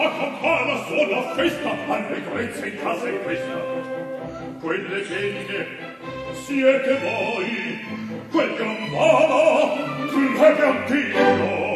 la campana suona festa, allegrezza in casa è questa. Quelle genie siete voi, quel gran vano, l'ebrantino.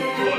Christ.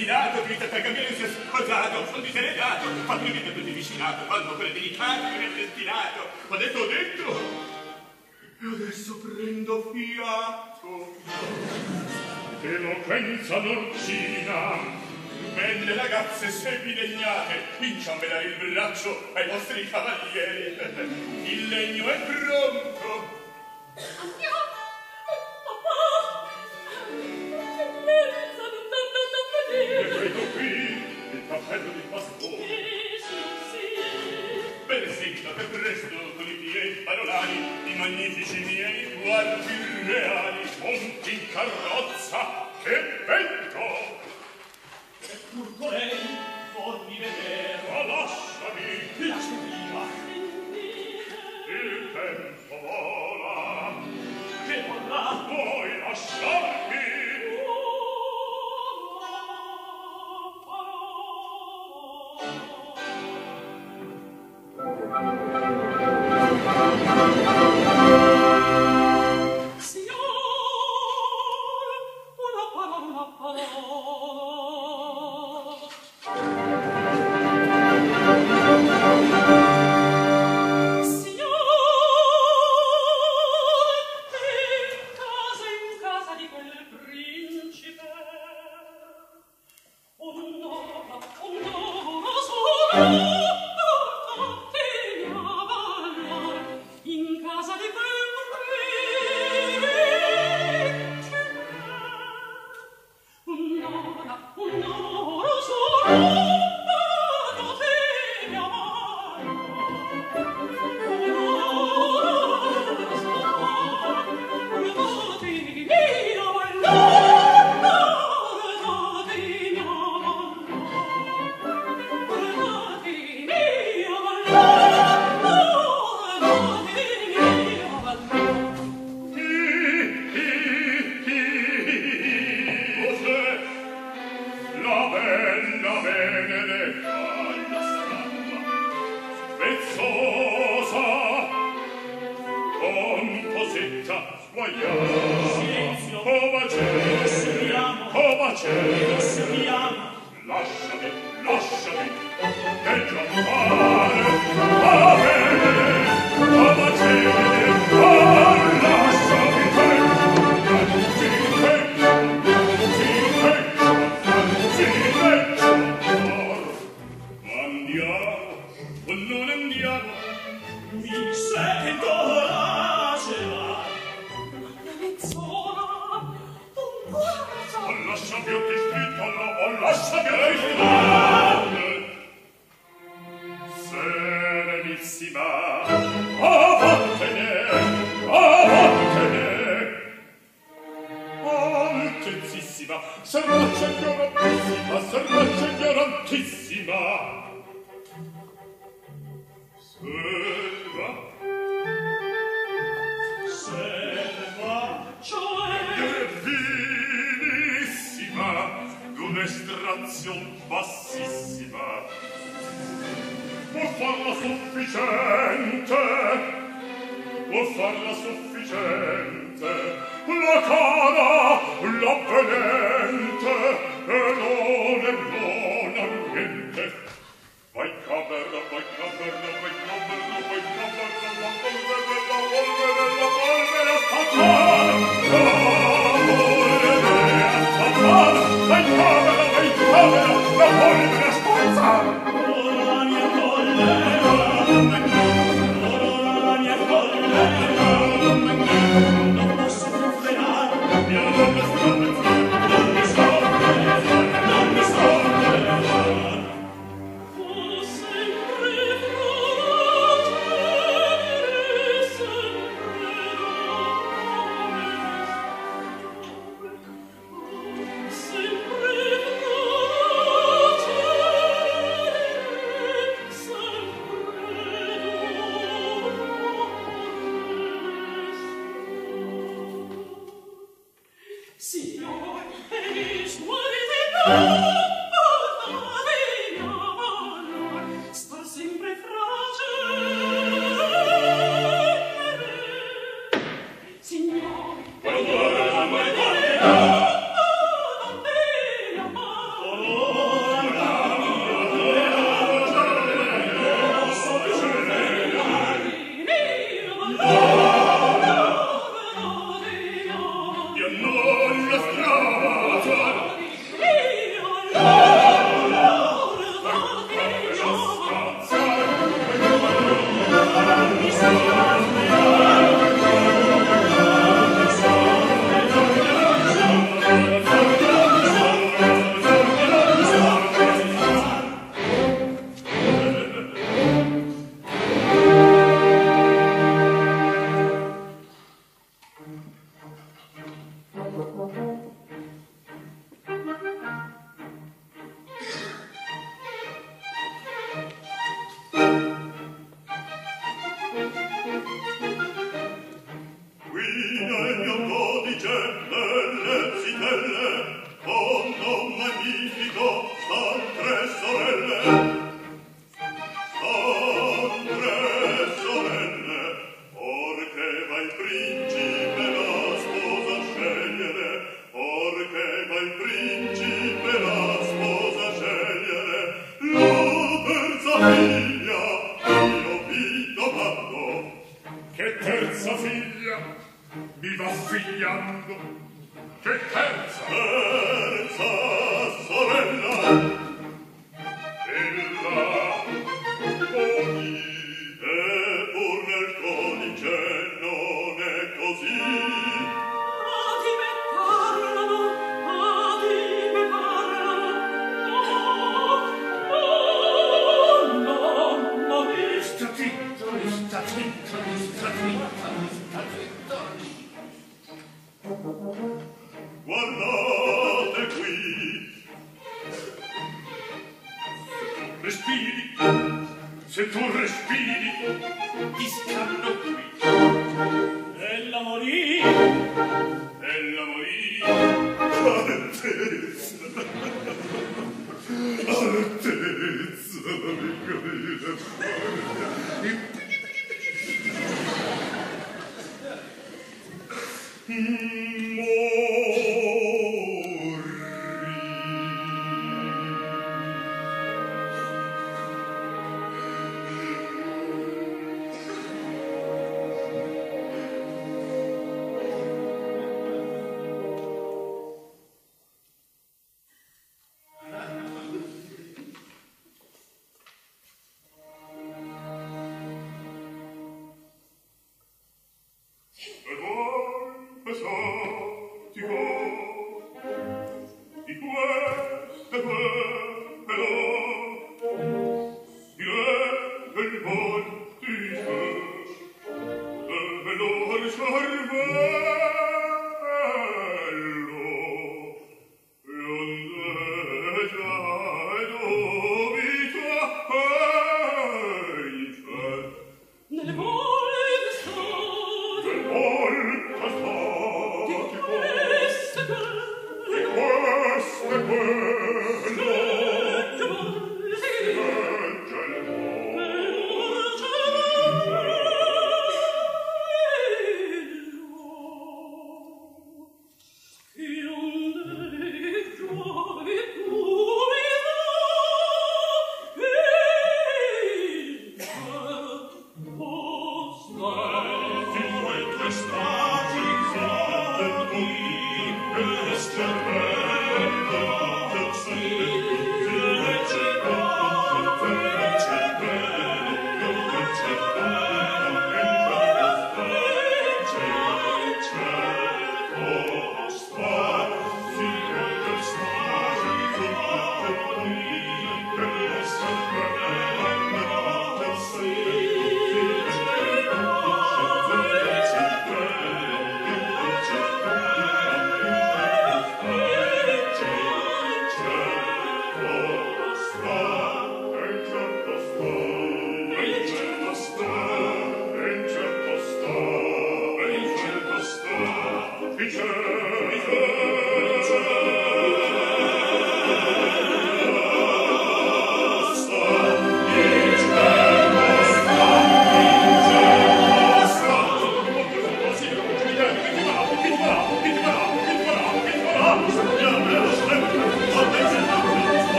ordinato, grida per cambiare si è sposato, sono diseredato, fatemi vedere di vicinato, palmo per delicato, per destinato, ho detto, ho detto, e adesso prendo fiato. Eloquenza l'orcina, Belle ragazze, se vi degnate, vinciamela il braccio ai vostri cavalieri. Il legno è pronto. Andiamo! fratello di pastore. Sì, Bene, sigla per presto con i piedi parolari, i magnifici miei guardi reali, monti in carrozza, che vento! E pur con lei vedere. Ma lasciami! Lasciami! Il tempo vola! Che vorrà? Vuoi lasciarmi? Oh!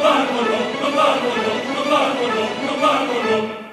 non parlo, non parlo, non parlo, non parlo.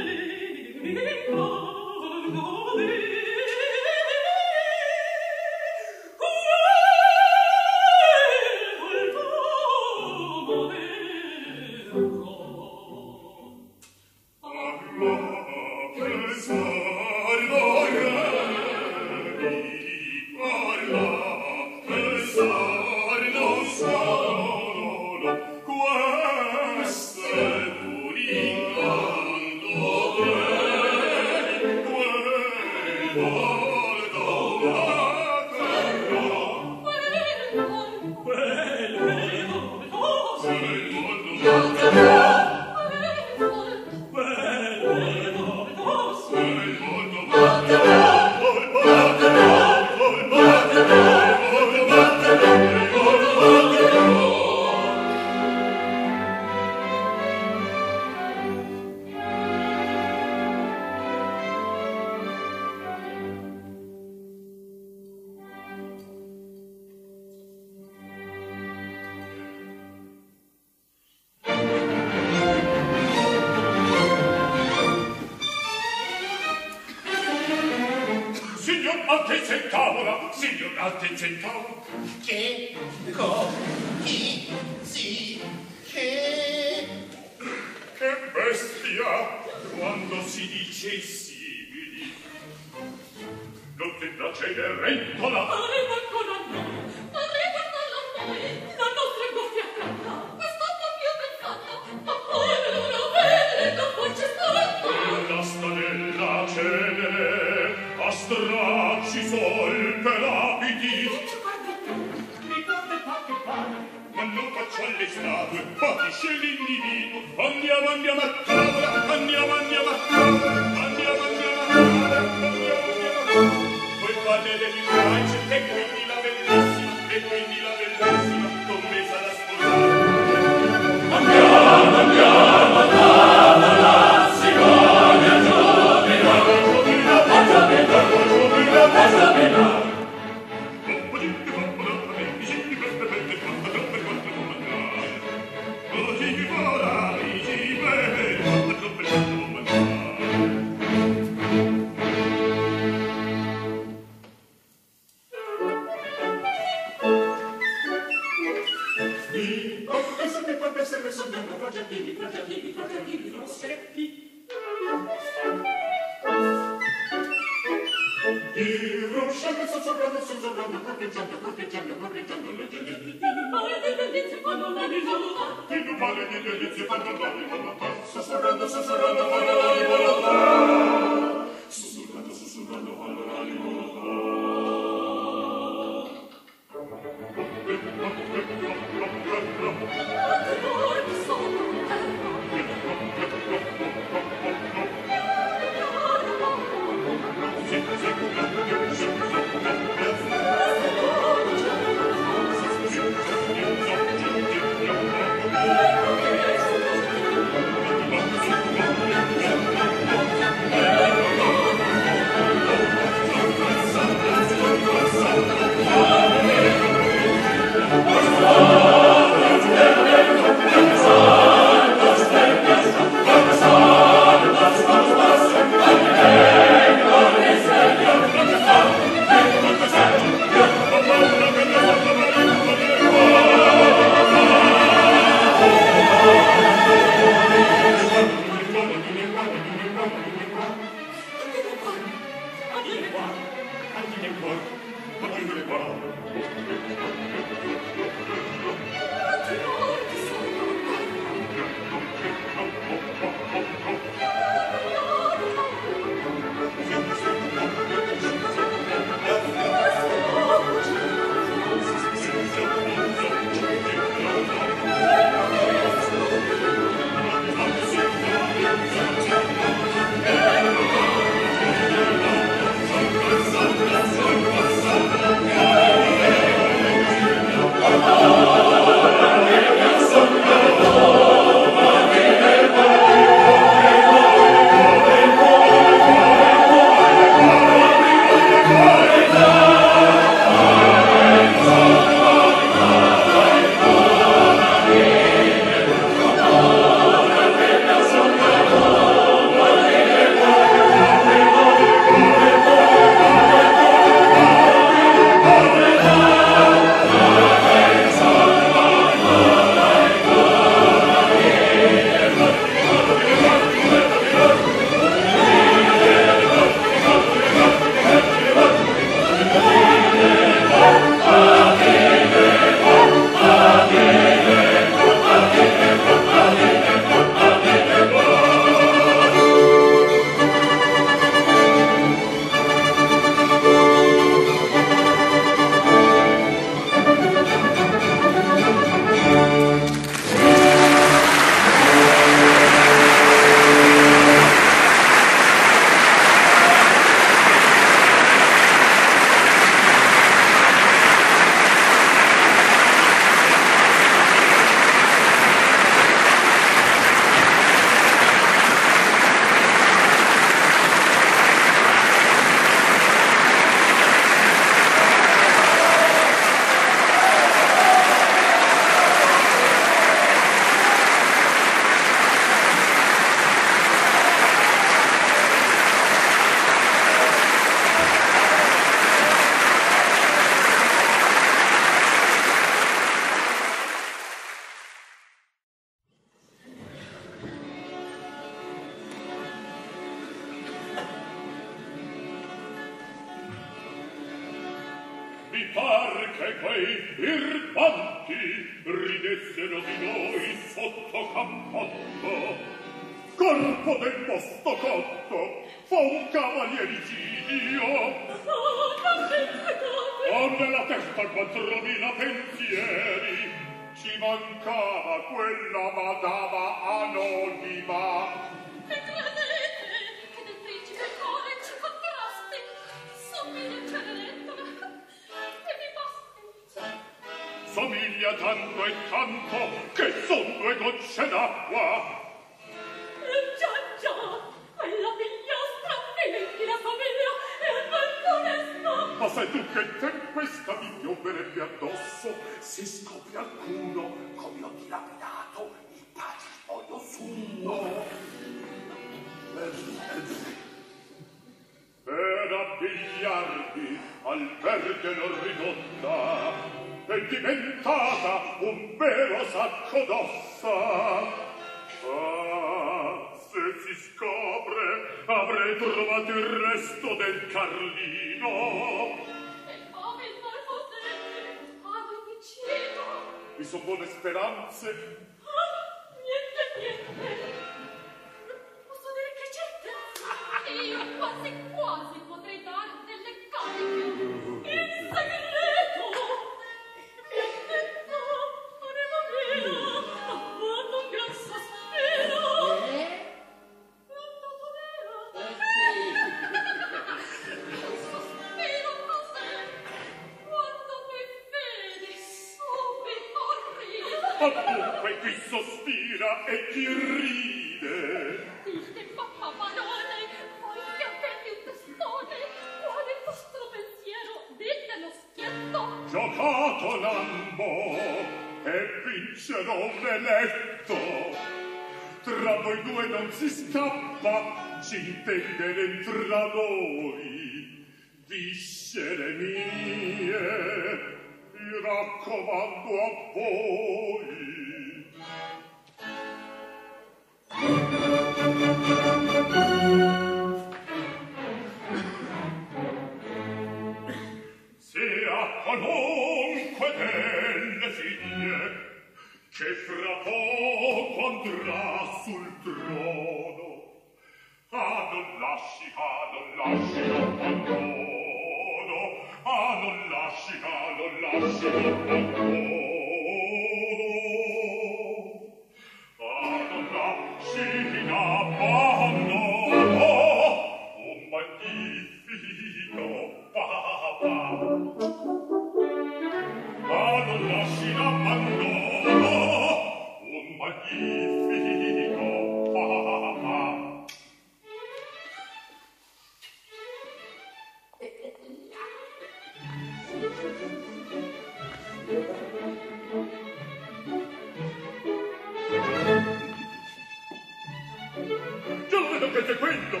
Guarda che c'è quello!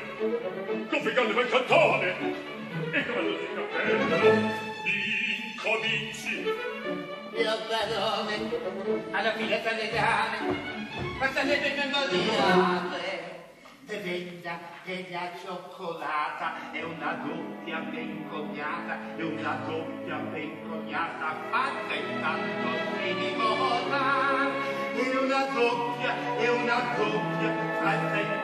Coppicalle ma il cantone! E cavallo di cappello! Incominci! Io padrone, alla filetta le dame, passate per memoriate! bella, bella cioccolata è una doppia ben cognata e una doppia ben cognata fatta intanto si dimora è una doppia è una doppia fatta intanto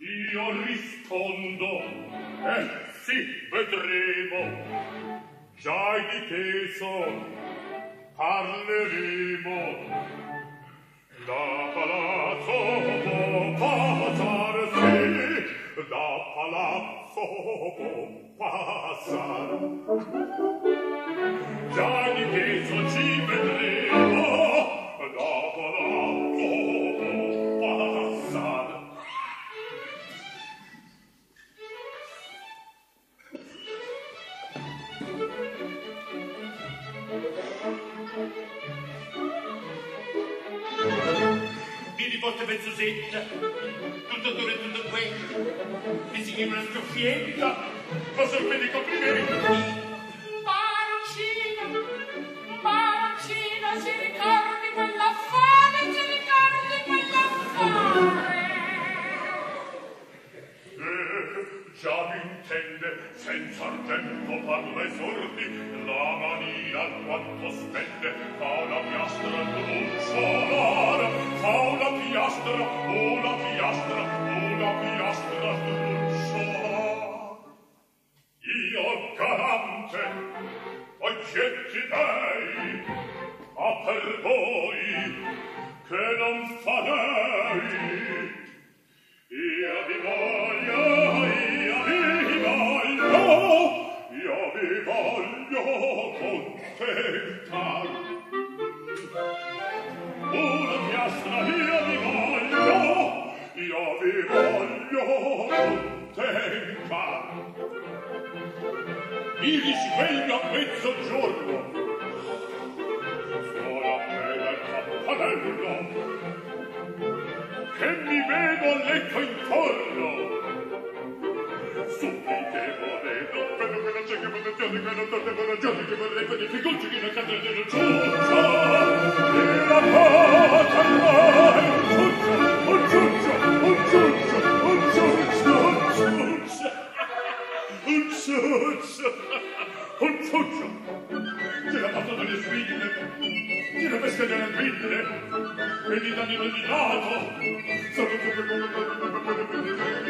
Io rispondo, eh sì, vedremo, già di che son, parleremo. Da palazzo può passar, da palazzo può passar. Già di che son ci vedremo, volte penso setta, tutto duro e tutto questo, mi si chiama una scoffietta, posso fare dei complimenti. Marcina, Marcina, si ricordi quell'affare, si ricordi quell'affare. già m'intende senza il tempo parla i sordi la mania quanto spende fa una piastra d'un solar fa una piastra una piastra una piastra d'un solar io garante oggetti bei ma per voi che non farei io di voi voglio contentar una piastra io vi voglio io vi voglio contentar mi risveglio a mezzogiorno. Sono appena il campanello che mi vedo a letto intorno. Supplitevole non ragioni che non torne con ragioni che vorrei con difficolti che non cadrà di ciuccio. e la pace allora un ciuccio un ciuccio un ciuccio un ciuccio un ciuccio un ciuccio un ciuccio che la patrona delle spine che la pesca delle pinne e gli danni del dinato sono come come come come come come come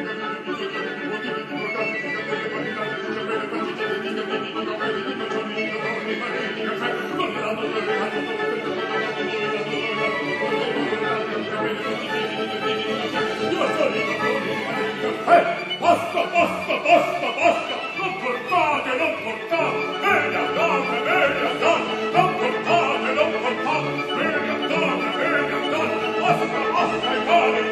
Eh, basta, basta, basta, basta! Non portate, non portate! Vedi andate, vedi andate! Non portate, non portate! Vedi andate, vedi andate! Basta, basta, i cari!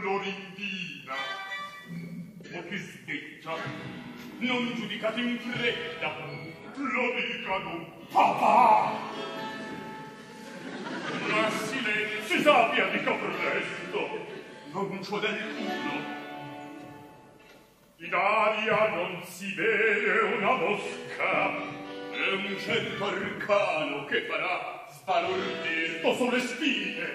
Florindina. O tristezza, non giudicate in fretta, lo dicano papà! Ma silenzio, sappia, dica presto, non c'ho del culo. In aria non si vede una mosca, è un certo arcano che farà sparulli o le spine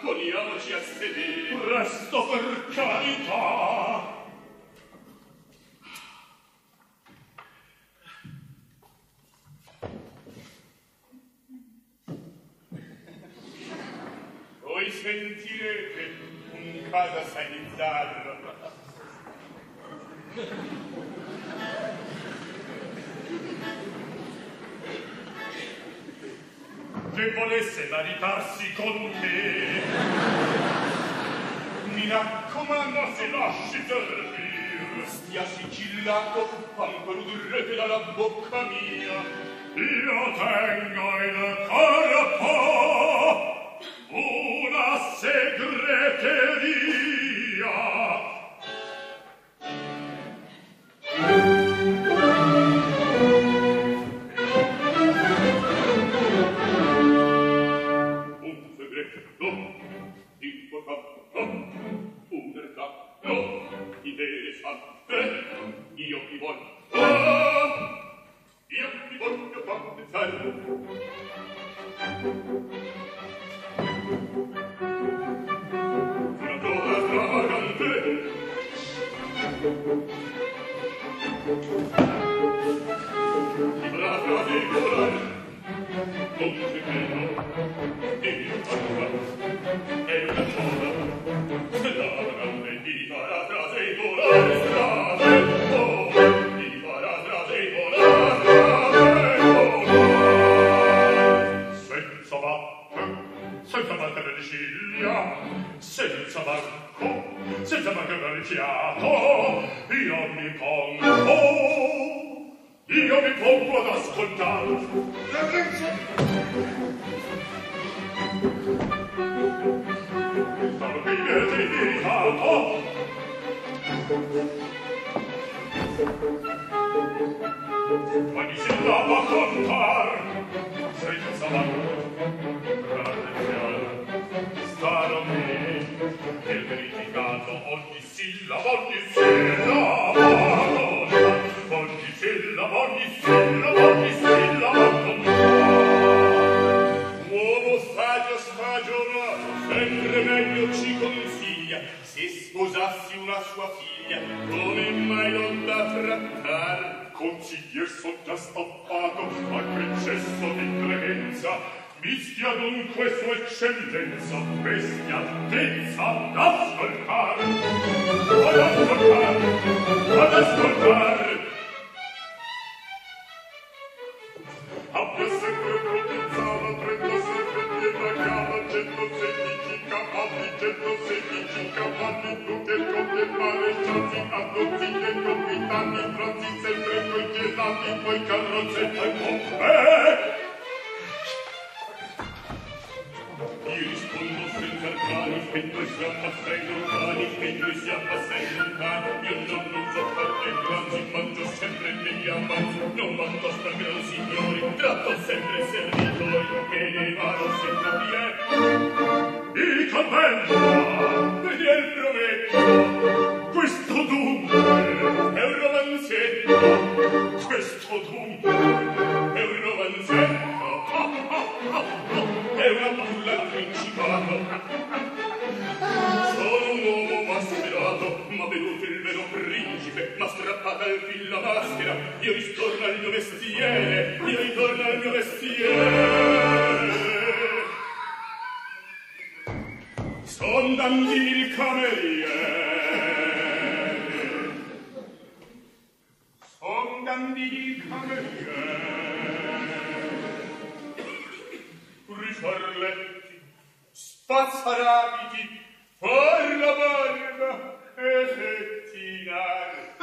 poniamoci a sedere presto per carità. Voi sentirete un caso sanizzarlo che volesse maritarsi con me. Mi raccomando si lasci servir stia sigillato quanto l'udrete dalla bocca mia. Io tengo in corpo una segreteria. Thank you. io i veri te io ti voglio io ti voglio confessare una donna stravagante senza manco, senza manco aver fiato, io mi pongo, io mi pongo ad ascoltare. Sono qui dedicato. Ma mi sembrava contar, senza manco, grande fiato, staro mio nel verificato ogni sillaba, ogni sillaba, ogni sillaba, ogni sillaba, ogni sillaba, uomo saggio spragionato, sempre meglio ci consiglia, se sposassi una sua figlia, come mai non da trattar? Consiglier sottastappato, al precesso di clemenza, Mistia dunque sua eccellenza, bestia altezza, d'ascoltar, ad ascoltar, ad ascoltar. Abbia sempre protezzava, prendo sempre piena cava, 116 cavalli, 116 cavalli, tutte coppie maresciati, addozzi e capitani, tratti sempre coi gelati, poi carrozze e pompe. Юрьевич, он должен карманов, ведь нужно по фейну ранить, ведь нельзя по сейну ранить, не нужно за партеграм, не могу sempre peleamать, но могу что гран сеньори, трато sempre servitori, que llevaro sempre bien. И convento, veder prometto, questo dunque è un romanzetto, questo dunque è un romanzetto è una culla principato. Sono un uomo mascherato, ma venuto il vero principe, ma strappata al fil la maschera, io ritorno al mio mestiere, io ritorno al mio mestiere. Son dandini il cameriere. Son dandini il cameriere di spazzarabiti, far la barba e pettinare.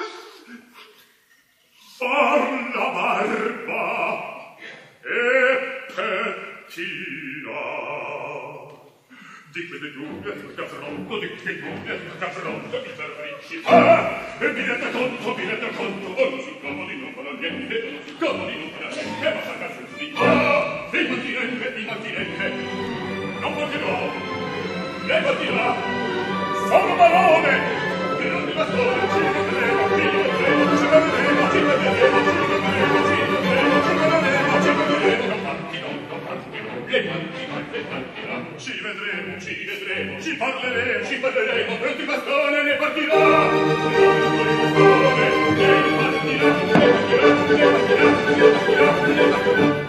Far la barba e pettinare. Di quelle giugne tocca pronto, di che giugne tocca pronto, di verricci. Ah, e mi rende conto, mi rende conto, oh, non si comodi, non farà niente, non si comodi, non farà niente, ma fa caso di... Ah! impertinente, impertinente! Non poterò! Levati là! Sono barone! Per ogni bastone ci vedremo, ci vedremo, ci vedremo, ci vedremo, ci vedremo, ci vedremo, ci vedremo, ci vedremo! Non partirò, non partirò, levantirò, levantirò! Ci vedremo, ci vedremo, ci parleremo, ci parleremo, per ogni bastone ne partirò! Per ogni bastone ne partirà, ne partirà, ne partirà, ne partirà, ne partirà!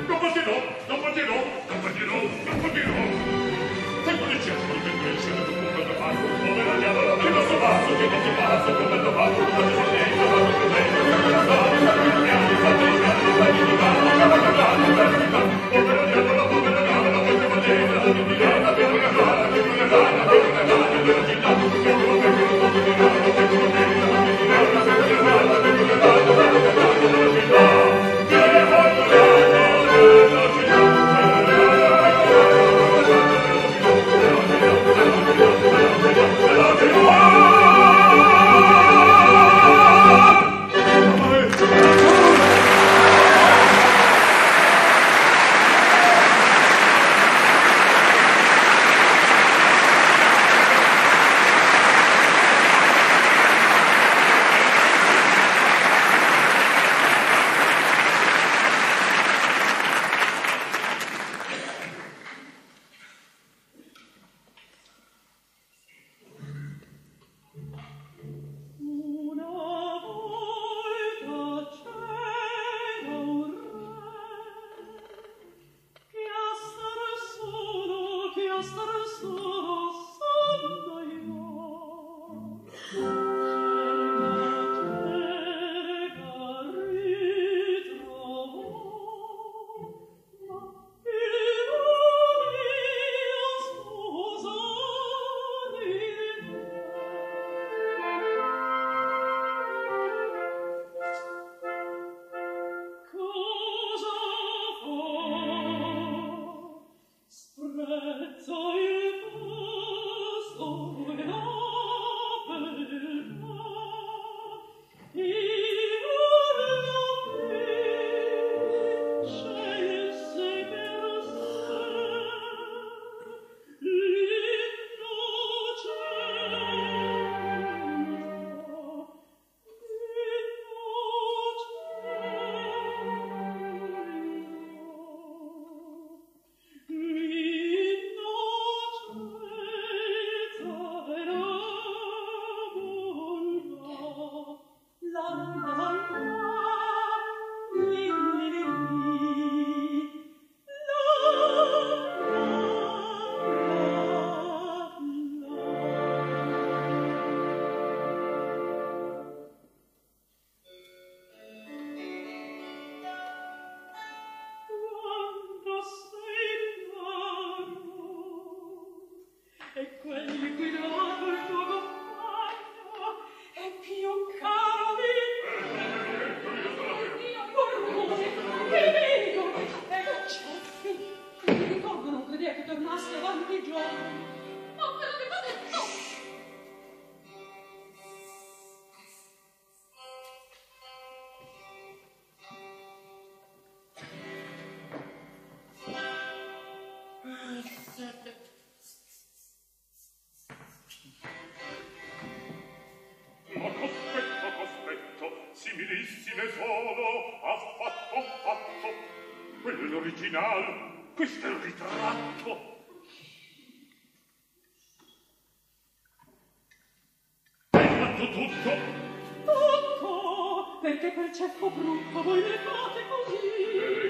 perché quel ceppo brutto voi le fate così?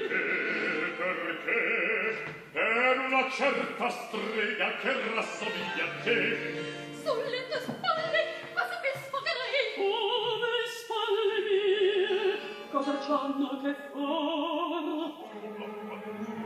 Perché, perché, per una certa strega che rassomiglia a te. Sulle tue spalle, quasi mi sfogherei. Come spalle mie, cosa c'hanno che far? Sulla quadrura.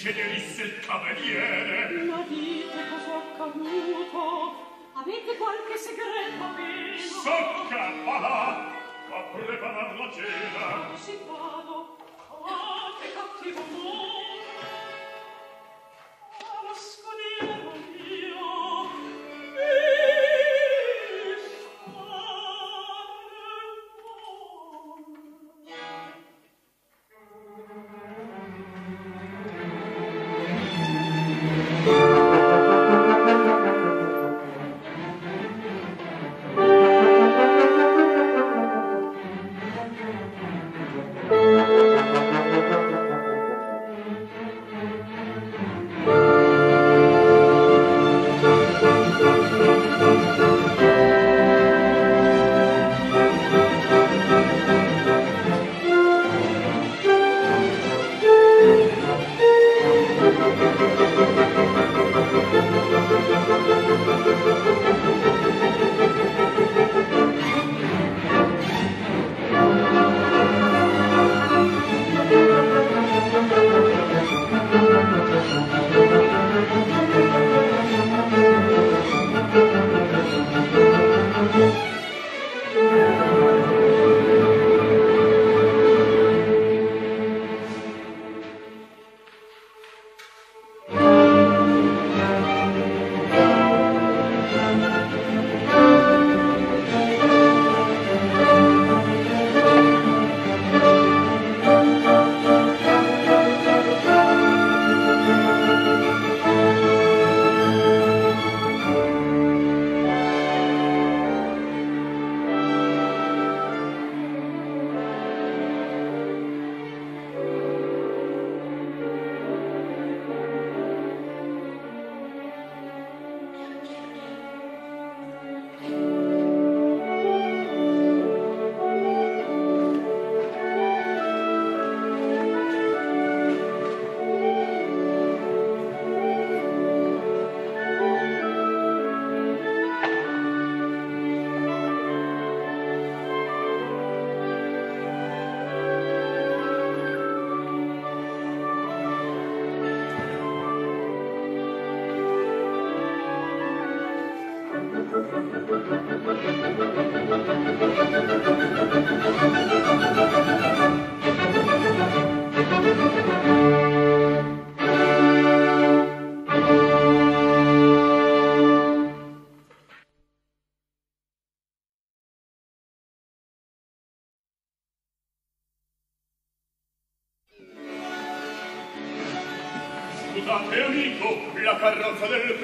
sceglierisse il cavaliere. Ma dite cos'è accaduto? Avete qualche segreto vero? Socca, va là! Va a preparar la cena! Si vado! Oh, che cattivo mondo! parroza del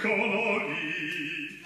この意